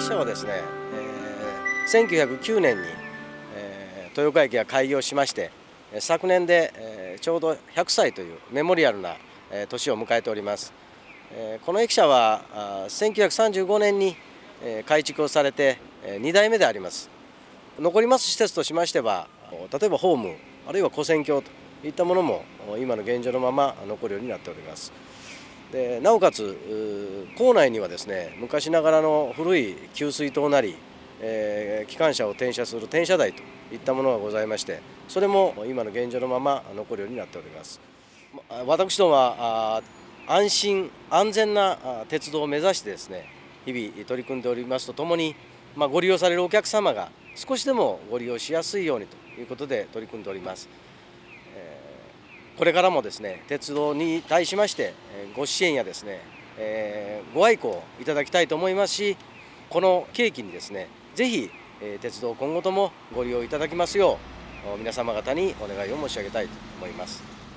駅舎はですね、えー、1909年に、えー、豊岡駅が開業しまして昨年で、えー、ちょうど100歳というメモリアルな、えー、年を迎えております、えー、この駅舎はあ1935年に、えー、改築をされて、えー、2代目であります。残ります施設としましては例えばホームあるいは古戦橋といったものも今の現状のまま残るようになっております。でなおかつ構内にはですね昔ながらの古い給水塔なり、えー、機関車を転車する転車台といったものがございましてそれも今の現状のまま残るようになっております私どもは安心安全な鉄道を目指してですね日々取り組んでおりますとともに、まあ、ご利用されるお客様が少しでもご利用しやすいようにということで取り組んでおります。これからもですね鉄道に対しましてご支援やですね、えご愛顧をいただきたいと思いますしこの契機にですねぜひ鉄道今後ともご利用いただきますよう皆様方にお願いを申し上げたいと思います。